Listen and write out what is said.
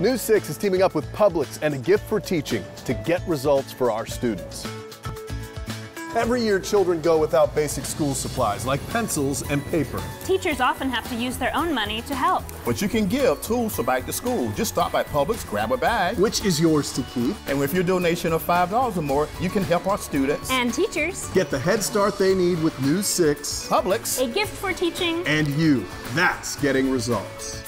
News 6 is teaming up with Publix and a gift for teaching to get results for our students. Every year, children go without basic school supplies like pencils and paper. Teachers often have to use their own money to help. But you can give tools for back to school. Just stop by Publix, grab a bag. Which is yours to keep. And with your donation of $5 or more, you can help our students. And teachers. Get the head start they need with News 6. Publix. A gift for teaching. And you. That's getting results.